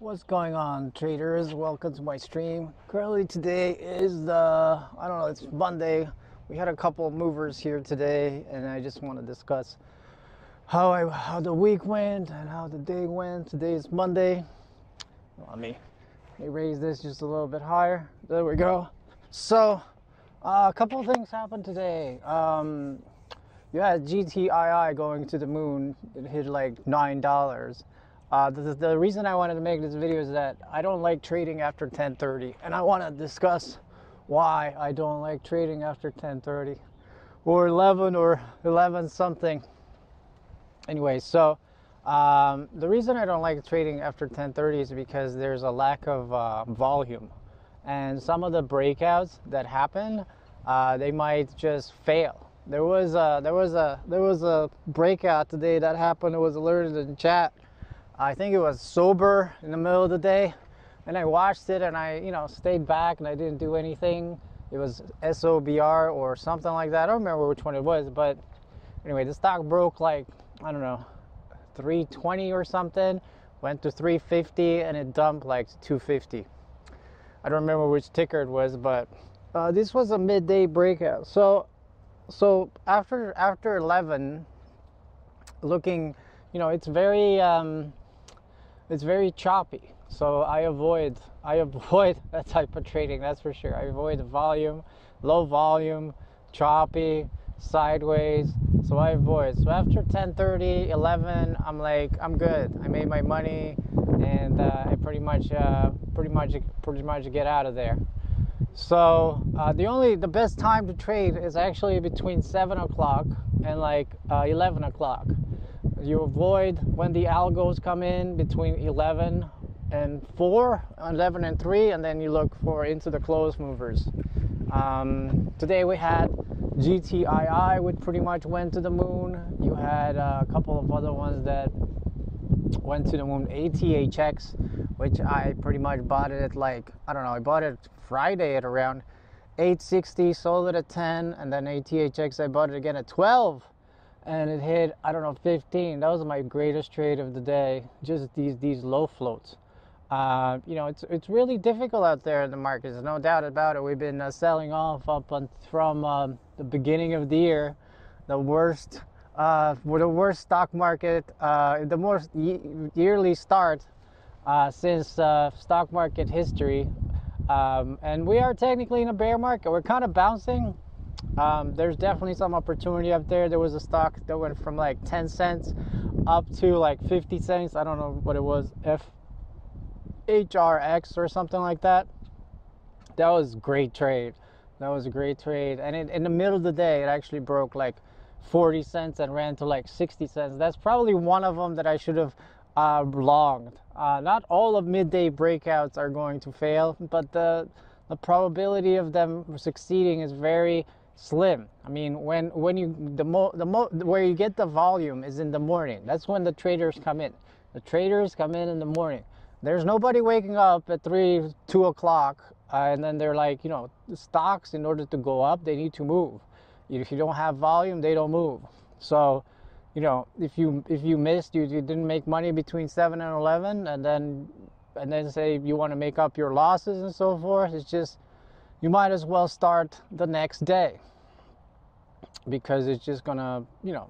What's going on, traders? Welcome to my stream. Currently, today is the I don't know, it's Monday. We had a couple of movers here today, and I just want to discuss how I how the week went and how the day went. Today is Monday. Let me let me raise this just a little bit higher. There we go. So, uh, a couple things happened today. Um, you had GTII going to the moon. It hit like nine dollars uh, the, the reason I wanted to make this video is that I don't like trading after 10:30, and I want to discuss why I don't like trading after 10:30 or 11 or 11 something. Anyway, so um, the reason I don't like trading after 10:30 is because there's a lack of uh, volume, and some of the breakouts that happen, uh, they might just fail. There was a, there was a there was a breakout today that happened. It was alerted in chat I think it was SOBR in the middle of the day. And I watched it and I, you know, stayed back and I didn't do anything. It was SOBR or something like that. I don't remember which one it was, but anyway, the stock broke like, I don't know, 320 or something, went to 350 and it dumped like 250. I don't remember which ticker it was, but uh, this was a midday breakout. So, so after after 11, looking, you know, it's very um, it's very choppy. So I avoid I avoid that type of trading. That's for sure. I avoid volume, low volume, choppy, sideways. So I avoid. So after 10:30, 11, I'm like I'm good. I made my money, and uh, I pretty much uh, pretty much pretty much get out of there. So uh, the only the best time to trade is actually between seven o'clock and like uh, 11 o'clock you avoid when the algos come in between 11 and 4, 11 and 3, and then you look for into the close movers. Um, today we had GTII, which pretty much went to the moon. You had a couple of other ones that went to the moon. ATHX, which I pretty much bought it at like, I don't know, I bought it Friday at around 860, sold it at 10, and then ATHX I bought it again at 12 and it hit I don't know 15. That was my greatest trade of the day. Just these these low floats. Uh, you know, it's it's really difficult out there in the markets. No doubt about it. We've been uh, selling off up on, from um, the beginning of the year, the worst, uh, the worst stock market, uh, the most yearly start uh, since uh, stock market history. Um, and we are technically in a bear market. We're kind of bouncing um, there's definitely some opportunity up there. There was a stock that went from like 10 cents up to like 50 cents. I don't know what it was, FHRX or something like that. That was a great trade. That was a great trade. And in, in the middle of the day, it actually broke like 40 cents and ran to like 60 cents. That's probably one of them that I should have uh, longed. Uh, not all of midday breakouts are going to fail, but the the probability of them succeeding is very slim. I mean, when when you the mo the mo where you get the volume is in the morning. That's when the traders come in. The traders come in in the morning. There's nobody waking up at three, two o'clock, uh, and then they're like, you know, stocks in order to go up, they need to move. If you don't have volume, they don't move. So, you know, if you if you missed, you, you didn't make money between seven and eleven, and then and then say you want to make up your losses and so forth. It's just you might as well start the next day because it's just gonna, you know,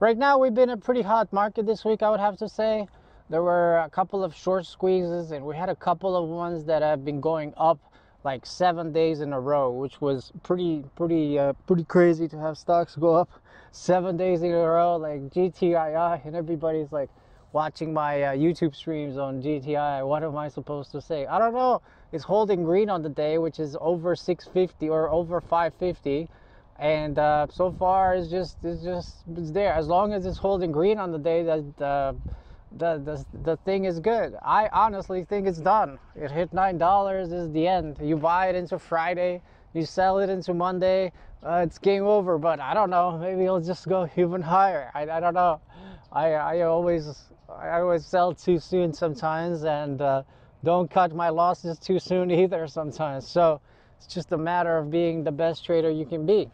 right now we've been a pretty hot market this week, I would have to say. There were a couple of short squeezes, and we had a couple of ones that have been going up like seven days in a row, which was pretty, pretty, uh, pretty crazy to have stocks go up seven days in a row, like GTII, and everybody's like watching my uh, YouTube streams on GTI. What am I supposed to say? I don't know. It's holding green on the day, which is over 650 or over 550 and uh, so far it's just it's just it's there. As long as it's holding green on the day that uh, the, the the thing is good. I honestly think it's done. It hit nine dollars is the end. You buy it into friday you sell it into monday uh, it's game over. But i don't know maybe it'll just go even higher. I, I don't know. I i always i always sell too soon sometimes and uh, don't cut my losses too soon either sometimes so it's just a matter of being the best trader you can be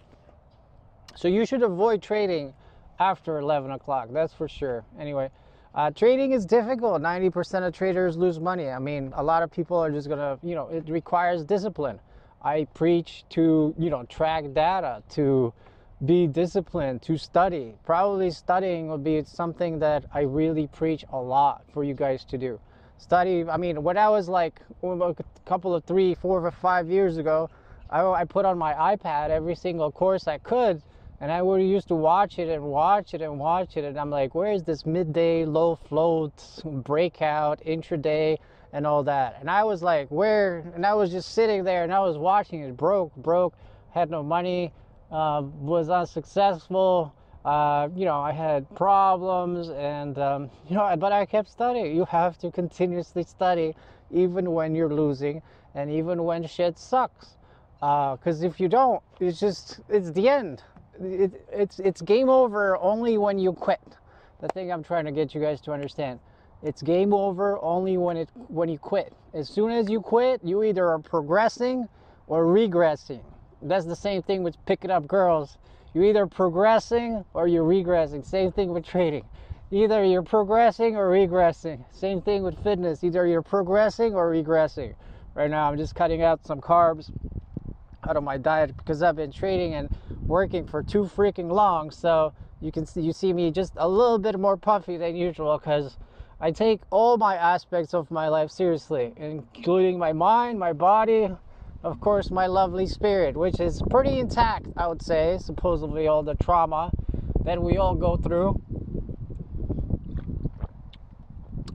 so you should avoid trading after 11 o'clock. That's for sure. Anyway, Uh, trading is difficult. 90% of traders lose money. I mean, a lot of people are just gonna, you know, it requires discipline. I preach to, you know, track data, to be disciplined, to study. Probably studying would be something that I really preach a lot for you guys to do. Study, I mean, when I was like a couple of three, four, or five years ago, I, I put on my iPad every single course I could and I would used to watch it and watch it and watch it. And I'm like, where's this midday low float, breakout, intraday, and all that? And I was like, where? And I was just sitting there and I was watching it. Broke, broke, had no money, uh, was unsuccessful. Uh, you know, I had problems, and um, you know, but I kept studying. You have to continuously study, even when you're losing, and even when shit sucks. Because uh, if you don't, it's just it's the end it, it's it's game over only when you quit. The thing I'm trying to get you guys to understand. It's game over only when it when you quit. As soon as you quit, you either are progressing or regressing. That's the same thing with picking up girls. You're either progressing or you're regressing. Same thing with trading. Either you're progressing or regressing. Same thing with fitness. Either you're progressing or regressing. Right now, I'm just cutting out some carbs out of my diet because I've been trading and working for too freaking long. So you can see you see me just a little bit more puffy than usual because I take all my aspects of my life seriously, including my mind, my body, of course, my lovely spirit, which is pretty intact, I would say, supposedly all the trauma that we all go through.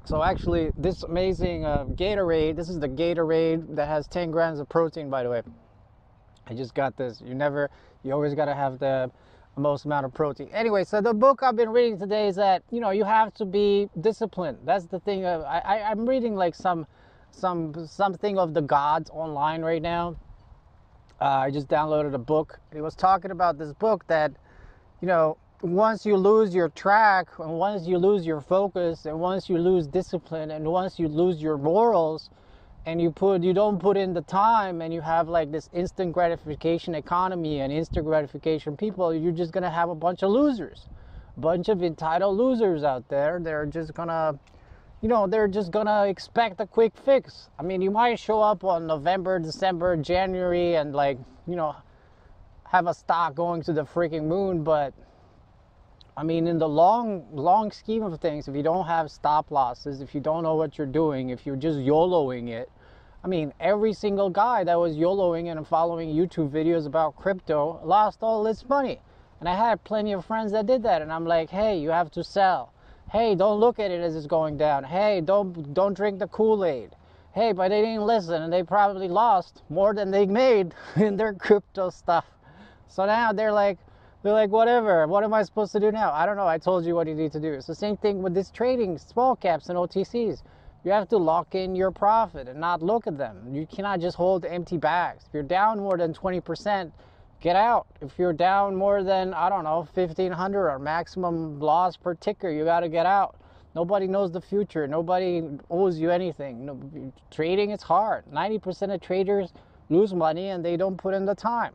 So actually, this amazing uh, Gatorade, this is the Gatorade that has 10 grams of protein, by the way. I just got this. You never, you always got to have the most amount of protein. Anyway, so the book I've been reading today is that you know you have to be disciplined. That's the thing. Of, I, I I'm reading like some some something of the gods online right now. Uh, I just downloaded a book. It was talking about this book that you know once you lose your track and once you lose your focus and once you lose discipline and once you lose your morals and you put you don't put in the time and you have like this instant gratification economy and instant gratification people you're just gonna have a bunch of losers bunch of entitled losers out there they're just gonna you know they're just gonna expect a quick fix i mean you might show up on november december january and like you know have a stock going to the freaking moon but I mean, in the long, long scheme of things, if you don't have stop losses, if you don't know what you're doing, if you're just YOLOing it, I mean, every single guy that was YOLOing and following YouTube videos about crypto lost all its money. And I had plenty of friends that did that. And I'm like, hey, you have to sell. Hey, don't look at it as it's going down. Hey, don't don't drink the Kool-Aid. Hey, but they didn't listen and they probably lost more than they made in their crypto stuff. So now they're like, they're like, whatever, what am I supposed to do now? I don't know. I told you what you need to do. It's the same thing with this trading, small caps and OTCs. You have to lock in your profit and not look at them. You cannot just hold empty bags. If you're down more than 20%, get out. If you're down more than, I don't know, 1500 or maximum loss per ticker, you got to get out. Nobody knows the future. Nobody owes you anything. Trading is hard. 90% of traders lose money and they don't put in the time.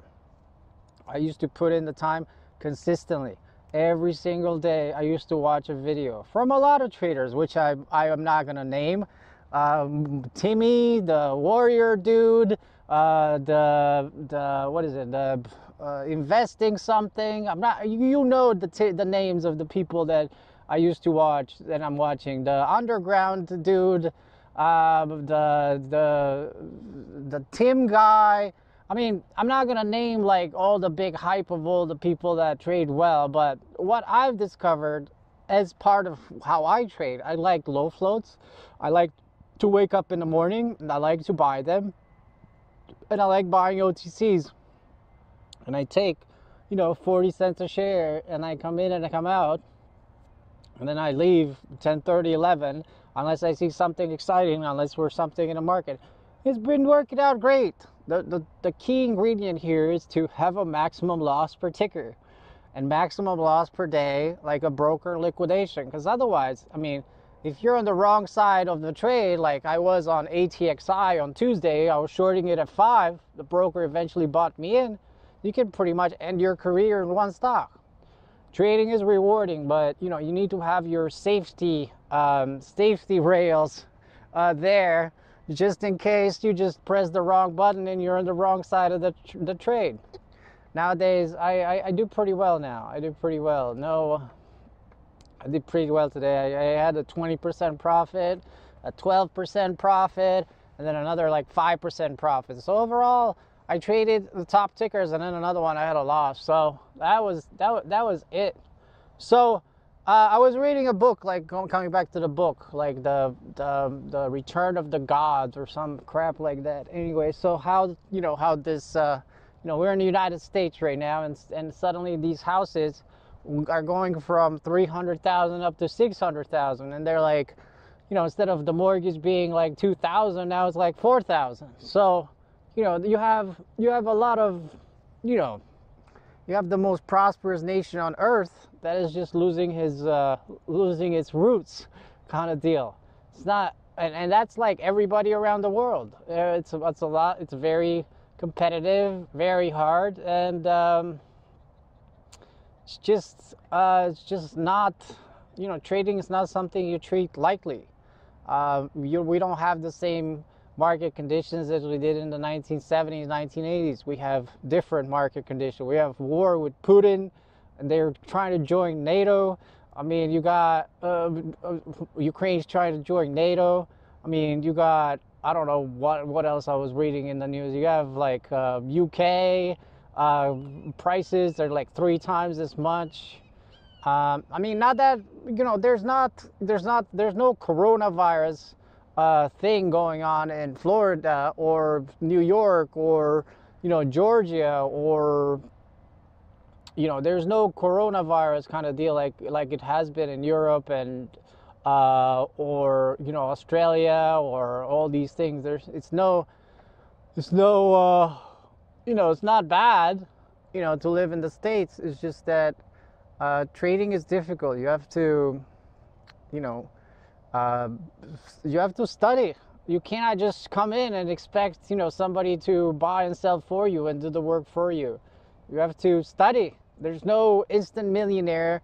I used to put in the time consistently every single day I used to watch a video from a lot of traders, which I, I am not going to name. Um, Timmy, the warrior dude, uh, the, the, what is it, the uh, investing something. I'm not, you, know the, t- the names of the people that I used to watch that I'm watching. The underground dude, uh, the, the, the Tim guy, I mean, I'm not gonna name like all the big hype of all the people that trade well, but what I've discovered as part of how I trade, I like low floats. I like to wake up in the morning and I like to buy them. And I like buying OTCs. And I take, you know, 40 cents a share and I come in and I come out. And then I leave 10 30, 11, unless I see something exciting, unless we're something in the market. It's been working out great the, the, the key ingredient here is to have a maximum loss per ticker and maximum loss per day, like a broker liquidation. Because otherwise, I mean, if you're on the wrong side of the trade, like I was on ATXI on Tuesday, I was shorting it at five, the broker eventually bought me in, you can pretty much end your career in one stock. Trading is rewarding, but you know, you need to have your safety um, safety rails uh, there just in case you just press the wrong button and you're on the wrong side of the, tr- the trade. Nowadays, I, I, I, do pretty well now. I do pretty well. No, I did pretty well today. I, I had a 20% profit, a 12% profit, and then another like 5% profit. So overall, I traded the top tickers and then another one I had a loss. So that was that, that was it. So uh, I was reading a book, like coming back to the book, like the, the the Return of the Gods or some crap like that. Anyway, so how you know how this, uh, you know, we're in the United States right now, and and suddenly these houses are going from three hundred thousand up to six hundred thousand, and they're like, you know, instead of the mortgage being like two thousand, now it's like four thousand. So, you know, you have you have a lot of, you know, you have the most prosperous nation on earth that is just losing his uh, losing its roots kind of deal. It's not and, and that's like everybody around the world. Uh, it's it's a lot it's very competitive very hard and um, it's just uh, it's just not you know trading is not something you treat lightly uh, you, we don't have the same market conditions as we did in the 1970s, 1980s. We have different market conditions. We have war with Putin, and they're trying to join NATO. I mean, you got uh, uh, Ukraine's trying to join NATO. I mean, you got I don't know what what else I was reading in the news. You have like uh, UK uh, prices are like three times as much. Um, I mean, not that you know, there's not there's not there's no coronavirus uh, thing going on in Florida or New York or you know Georgia or you know there's no coronavirus kind of deal like like it has been in Europe and uh, or you know Australia or all these things. There's it's no it's no uh, you know it's not bad you know to live in the states. It's just that uh, trading is difficult. You have to you know uh, you have to study. You cannot just come in and expect you know somebody to buy and sell for you and do the work for you. You have to study. There's no instant millionaire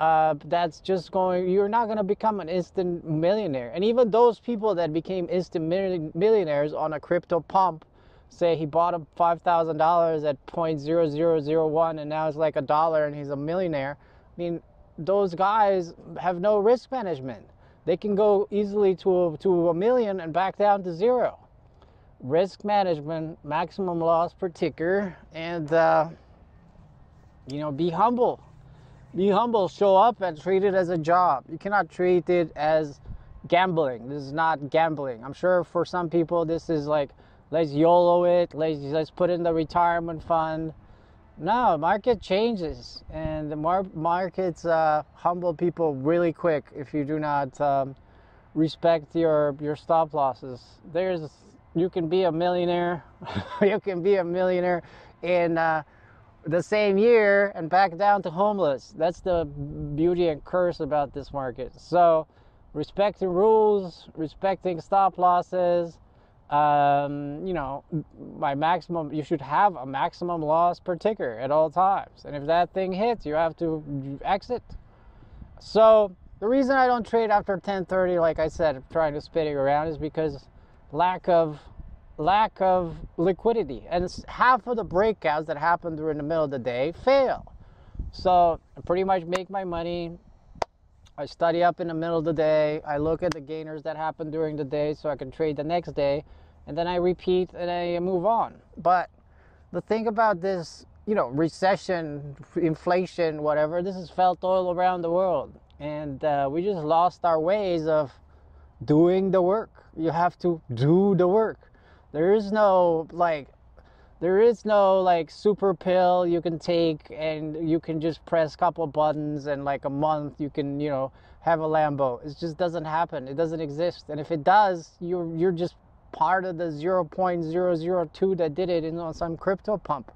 uh, that's just going. You're not going to become an instant millionaire. And even those people that became instant millionaires on a crypto pump, say he bought a five thousand dollars at point zero zero zero one, and now it's like a dollar, and he's a millionaire. I mean, those guys have no risk management they can go easily to a, to a million and back down to zero. Risk management, maximum loss per ticker, and uh, you know, be humble. Be humble. Show up and treat it as a job. You cannot treat it as gambling. This is not gambling. I'm sure for some people this is like let's YOLO it. Let's let's put in the retirement fund no, market changes, and the mar- markets uh, humble people really quick if you do not um, respect your your stop losses. There's you can be a millionaire, you can be a millionaire in uh, the same year and back down to homeless. That's the beauty and curse about this market. So, respecting rules, respecting stop losses um, you know, my maximum, you should have a maximum loss per ticker at all times. And if that thing hits, you have to exit. So the reason I don't trade after 1030, like I said, trying to spin it around is because lack of lack of liquidity. And half of the breakouts that happen during the middle of the day fail. So I pretty much make my money. I study up in the middle of the day. I look at the gainers that happen during the day so I can trade the next day and then I repeat and I move on. But the thing about this, you know, recession, inflation, whatever, this is felt all around the world. And uh, we just lost our ways of doing the work. You have to do the work. There is no like, there is no like super pill you can take and you can just press a couple buttons and like a month you can, you know, have a Lambo. It just doesn't happen. It doesn't exist. And if it does, you're you're just part of the 0.002 that did it in on some crypto pump.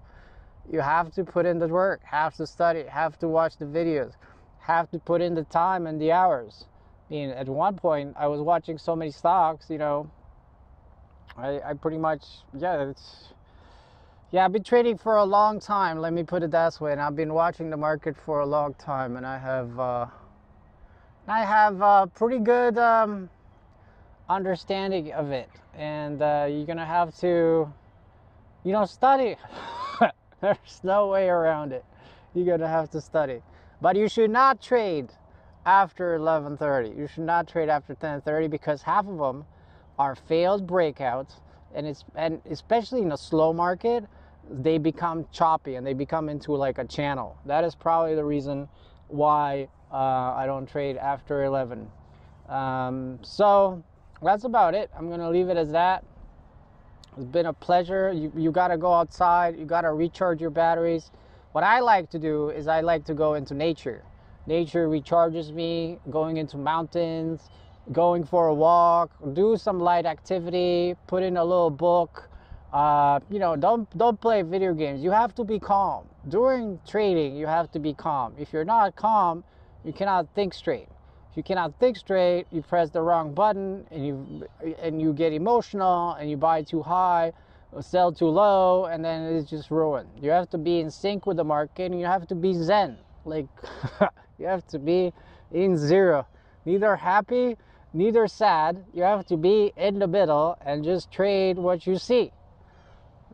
You have to put in the work, have to study, have to watch the videos, have to put in the time and the hours. I mean, at one point, I was watching so many stocks, you know, I, I pretty much, yeah, it's, yeah, I've been trading for a long time, let me put it that way, and I've been watching the market for a long time, and I have, uh, I have a pretty good um, understanding of it, and uh, you're gonna have to, you know, study. There's no way around it. You're gonna have to study, but you should not trade after 11:30. You should not trade after 10:30 because half of them are failed breakouts, and it's and especially in a slow market, they become choppy and they become into like a channel. That is probably the reason why uh, I don't trade after 11. Um, so that's about it. I'm gonna leave it as that. It's been a pleasure. You you gotta go outside. You gotta recharge your batteries. What I like to do is I like to go into nature. Nature recharges me. Going into mountains, going for a walk, do some light activity, put in a little book. Uh, you know, don't don't play video games. You have to be calm during trading. You have to be calm. If you're not calm, you cannot think straight. If you cannot think straight, you press the wrong button and you and you get emotional and you buy too high, or sell too low, and then it's just ruined. You have to be in sync with the market and you have to be zen. Like you have to be in zero. Neither happy, neither sad. You have to be in the middle and just trade what you see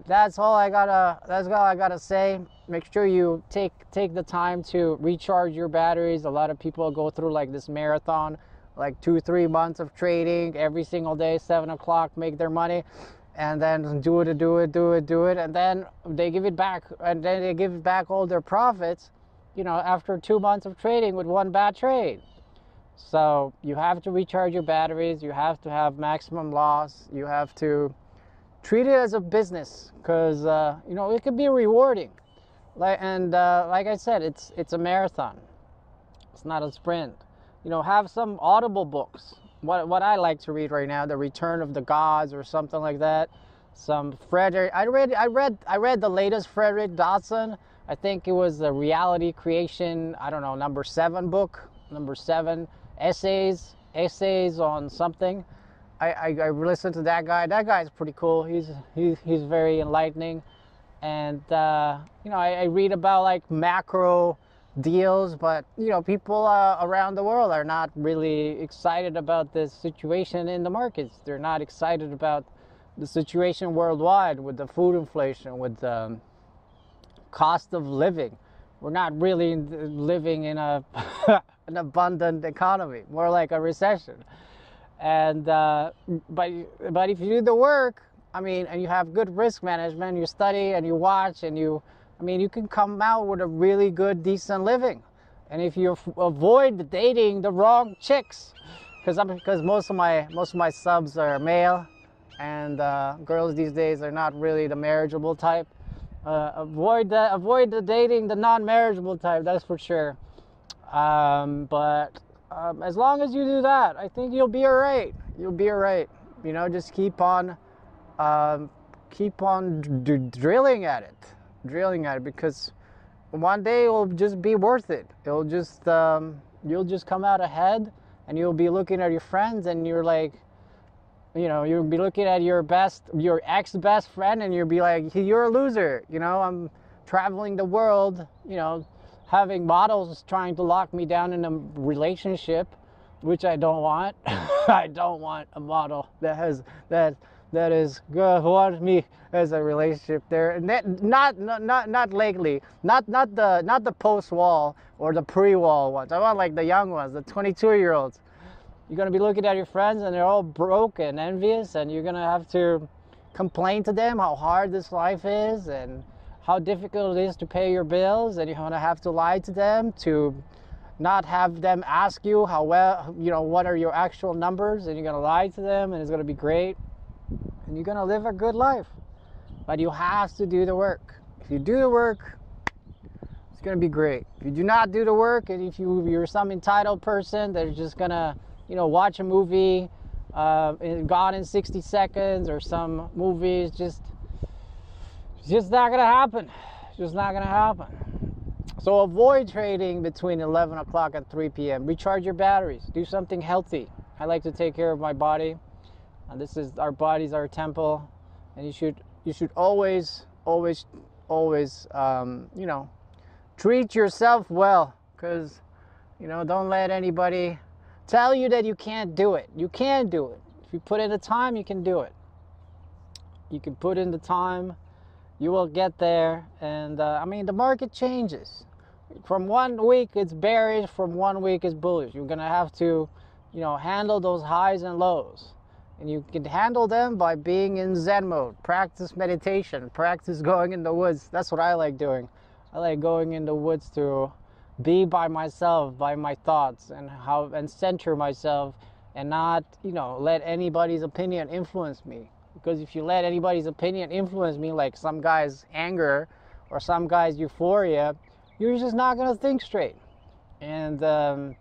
that's all I gotta that's all I gotta say. Make sure you take take the time to recharge your batteries. A lot of people go through like this marathon, like two three months of trading every single day, seven o'clock, make their money, and then do it, do it, do it, do it, and then they give it back, and then they give back all their profits, you know, after two months of trading with one bad trade. So you have to recharge your batteries. You have to have maximum loss. You have to treat it as a business because uh, you know it could be rewarding. Like and uh, like i said it's it's a marathon. It's not a sprint. You know have some audible books. What what i like to read right now the return of the gods or something like that. Some frederick i read i read i read the latest frederick dodson. I think it was the reality creation i don't know number seven book number seven essays essays on something I, I, I listened to that guy. That guy's pretty cool. He's he's he's very enlightening, and uh, you know I, I, read about like macro deals, but you know people uh, around the world are not really excited about this situation in the markets. They're not excited about the situation worldwide with the food inflation, with the um, cost of living. We're not really living in a an abundant economy, more like a recession and uh, but but if you do the work i mean and you have good risk management you study and you watch and you i mean you can come out with a really good decent living. And if you f- avoid dating the wrong chicks. Because i'm because most of my most of my subs are male. And uh, girls these days are not really the marriageable type. Uh, avoid the avoid the dating the non-marriageable type that's for sure. Um, but um, as long as you do that, I think you'll be all right. You'll be all right. You know, just keep on, um, keep on d- drilling at it, drilling at it, because one day it'll just be worth it. It'll just, um, you'll just come out ahead, and you'll be looking at your friends, and you're like, you know, you'll be looking at your best, your ex best friend, and you'll be like, you're a loser. You know, I'm traveling the world. You know having models trying to lock me down in a relationship, which I don't want. I don't want a model that has that that is good want me as a relationship there. Not not not not lately. Not not the not the post wall or the pre wall ones. I want like the young ones, the 22 year olds. You're gonna be looking at your friends and they're all broke and envious, and you're gonna have to complain to them how hard this life is and how difficult it is to pay your bills and you're going to have to lie to them to not have them ask you how well you know what are your actual numbers and you're going to lie to them and it's going to be great. And you're going to live a good life. But you have to do the work. If you do the work it's going to be great. If you do not do the work and if you you're some entitled person that's just going to you know watch a movie uh, gone in 60 seconds or some movies just it's just not gonna happen. It's just not gonna happen. So avoid trading between 11 o'clock and 3 p.m. Recharge your batteries. Do something healthy. I like to take care of my body. And this is our body's our temple, and you should you should always always always um, you know treat yourself well because you know don't let anybody tell you that you can't do it. You can do it. If you put in the time, you can do it. You can put in the time, you will get there. And uh, I mean, the market changes. From one week it's bearish, from one week it's bullish. You're gonna have to, you know, handle those highs and lows. And you can handle them by being in Zen mode. Practice meditation, practice going in the woods. That's what I like doing. I like going in the woods to be by myself, by my thoughts, and how and center myself, and not you know let anybody's opinion influence me. Because if you let anybody's opinion influence me, like some guy's anger or some guy's euphoria, you're just not gonna think straight. And um,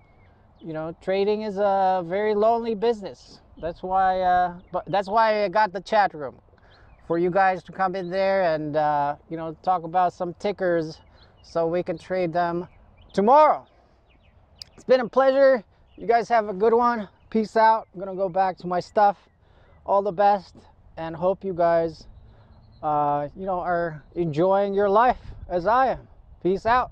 you know, trading is a very lonely business. That's why, uh, but that's why I got the chat room for you guys to come in there and uh, you know talk about some tickers so we can trade them tomorrow. It's been a pleasure. You guys have a good one. Peace out. I'm gonna go back to my stuff. All the best, and hope you guys, uh, you know, are enjoying your life as I am. Peace out.